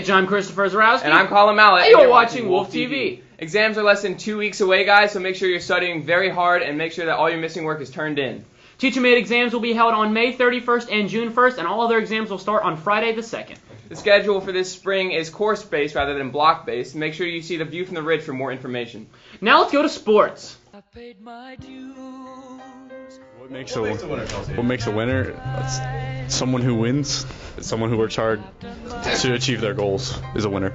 Mitch. I'm Christopher Zarowski. And I'm Colin Mallet. And you're watching Wolf TV. Exams are less than two weeks away, guys, so make sure you're studying very hard and make sure that all your missing work is turned in. Teacher-made exams will be held on May 31st and June 1st, and all other exams will start on Friday the 2nd. The schedule for this spring is course-based rather than block-based. Make sure you see the view from the ridge for more information. Now let's go to sports. What makes a, winner? what makes a winner? That's someone who wins. Someone who works hard to achieve their goals is a winner.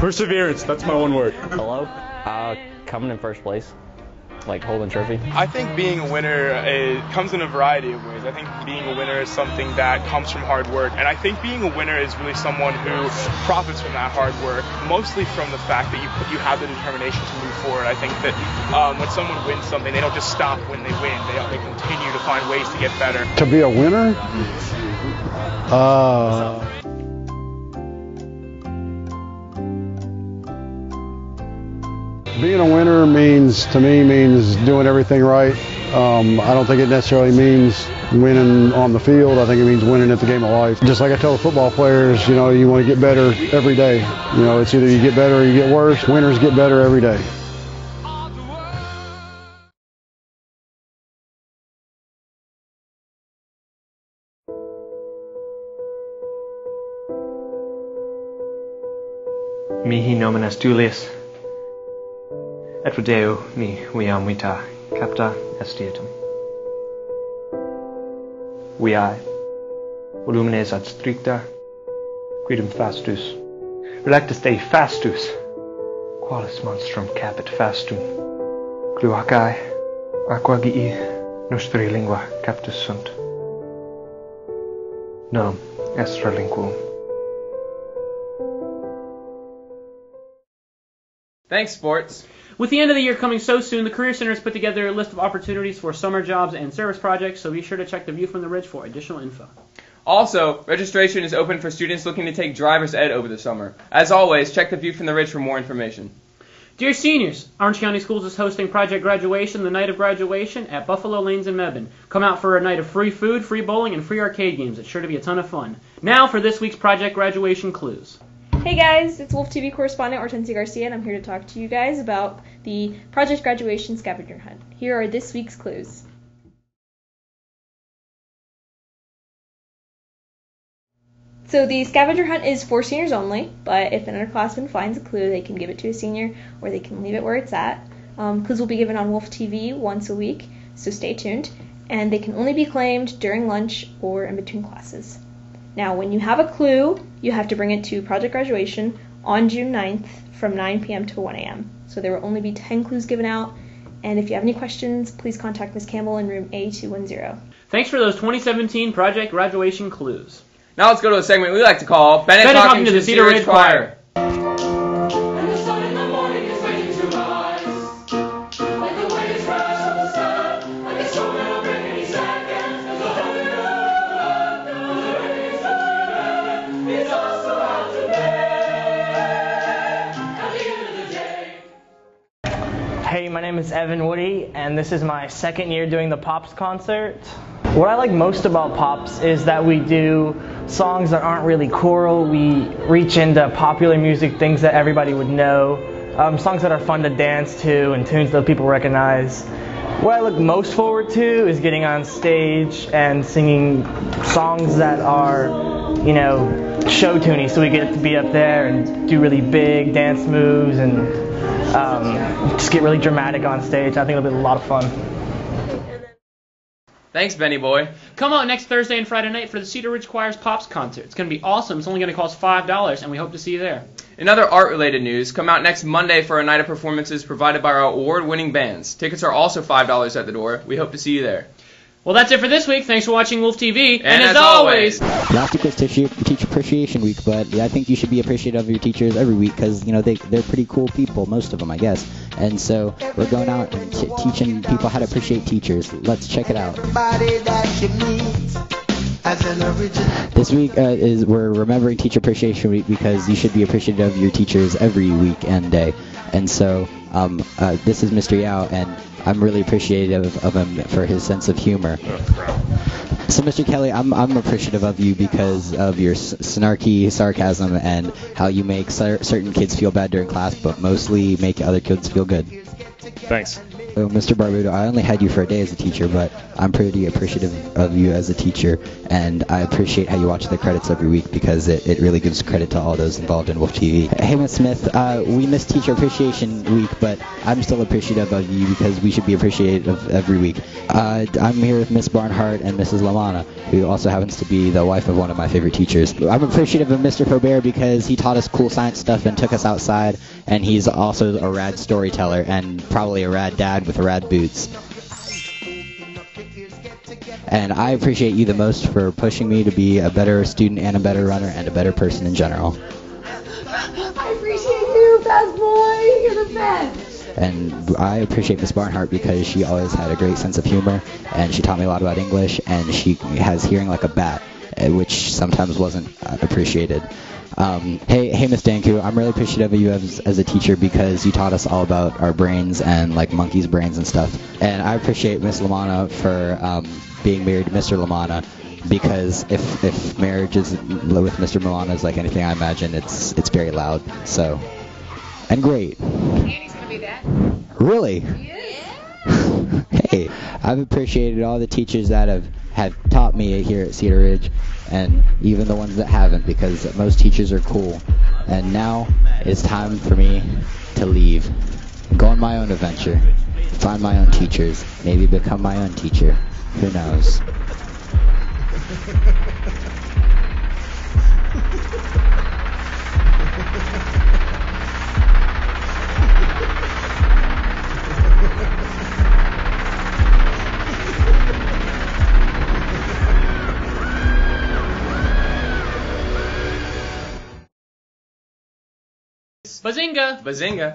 Perseverance. That's my one word. Hello. Uh, coming in first place, like holding trophy. I think being a winner it comes in a variety of ways. I think being a winner is something that comes from hard work, and I think being a winner is really someone who profits from that hard work, mostly from the fact that you you have the determination to move forward. I think that um, when someone wins something, they don't just stop when they win; they, they continue to find ways to get better. To be a winner, uh, being a winner means to me means doing everything right. Um, I don't think it necessarily means winning on the field. I think it means winning at the game of life. Just like I tell the football players, you know, you want to get better every day. You know, it's either you get better or you get worse. Winners get better every day. Mihi nomen est Julius. et rodeo mi viam vita capta estietum. Viae, volumines ad stricta, quidem fastus, relectus Dei fastus, qualis monstrum capit fastum, cluacae, aqua gii, nostri lingua captus sunt. Nam, est relinquum. Thanks, sports. With the end of the year coming so soon, the Career Center has put together a list of opportunities for summer jobs and service projects, so be sure to check the View from the Ridge for additional info. Also, registration is open for students looking to take driver's ed over the summer. As always, check the view from the ridge for more information. Dear seniors, Orange County Schools is hosting Project Graduation the night of graduation at Buffalo Lanes in Mebane. Come out for a night of free food, free bowling, and free arcade games. It's sure to be a ton of fun. Now for this week's Project Graduation clues. Hey guys, it's Wolf TV correspondent Hortensia Garcia, and I'm here to talk to you guys about the Project Graduation Scavenger Hunt. Here are this week's clues. So the scavenger hunt is for seniors only, but if an underclassman finds a clue, they can give it to a senior or they can leave it where it's at. Um, clues will be given on Wolf TV once a week, so stay tuned. And they can only be claimed during lunch or in between classes. Now, when you have a clue, you have to bring it to Project Graduation on June 9th from 9 p.m. to 1 a.m. So there will only be 10 clues given out. And if you have any questions, please contact Ms. Campbell in room A210. Thanks for those 2017 Project Graduation clues. Now let's go to a segment we like to call Bennett, Bennett talking, to the Cedar Ridge Choir. Hey, my name is Evan Woody, and this is my second year doing the Pops concert. What I like most about Pops is that we do songs that aren't really choral. We reach into popular music, things that everybody would know, um, songs that are fun to dance to, and tunes that people recognize. What I look most forward to is getting on stage and singing songs that are, you know, show tuney, so we get to be up there and do really big dance moves and um, just get really dramatic on stage. I think it'll be a lot of fun. Thanks, Benny boy. Come out next Thursday and Friday night for the Cedar Ridge Choir's Pops concert. It's going to be awesome. It's only going to cost $5, and we hope to see you there. In other art-related news, come out next Monday for a night of performances provided by our award-winning bands. Tickets are also $5 at the door. We hope to see you there. Well, that's it for this week. Thanks for watching Wolf TV. And, And as, as always, Last week was teacher, teacher appreciation week, but I think you should be appreciative of your teachers every week because you know they they're pretty cool people, most of them, I guess. And so we're going out and t- teaching people how to appreciate teachers. Let's check it out. This week uh, is we're remembering Teacher Appreciation Week because you should be appreciative of your teachers every week and day. And so um, uh, this is Mr. Yao, and I'm really appreciative of him for his sense of humor. So, Mr. Kelly, I'm, I'm appreciative of you because of your s- snarky sarcasm and how you make cer- certain kids feel bad during class, but mostly make other kids feel good. Thanks. So, Mr. Barbudo, I only had you for a day as a teacher, but I'm pretty appreciative of you as a teacher, and I appreciate how you watch the credits every week because it, it really gives credit to all those involved in Wolf TV. Hey, Miss Smith, uh, we missed Teacher Appreciation Week, but I'm still appreciative of you because we should be appreciative of every week. Uh, I'm here with Miss Barnhart and Mrs. Lamana, who also happens to be the wife of one of my favorite teachers. I'm appreciative of Mr. Probert because he taught us cool science stuff and took us outside, and he's also a rad storyteller and probably a rad dad with rad boots. And I appreciate you the most for pushing me to be a better student and a better runner and a better person in general. I appreciate you, best boy. You're the best. And I appreciate Miss Barnhart because she always had a great sense of humor, and she taught me a lot about English, and she has hearing like a bat, uh, which sometimes wasn't appreciated. Um, hey, hey, Miss Danku, I'm really appreciative of you as, as a teacher because you taught us all about our brains and like monkeys' brains and stuff. And I appreciate Miss Lamana for um, being married to Mr. Lamana because if if marriage is with Mr. Milana is like anything I imagine, it's it's very loud. So, and great. Andy's gonna that. Really? hey, I've appreciated all the teachers that have, have taught me here at Cedar Ridge, and even the ones that haven't, because most teachers are cool. And now it's time for me to leave, go on my own adventure, find my own teachers, maybe become my own teacher. Who knows? Bazinga! Bazinga.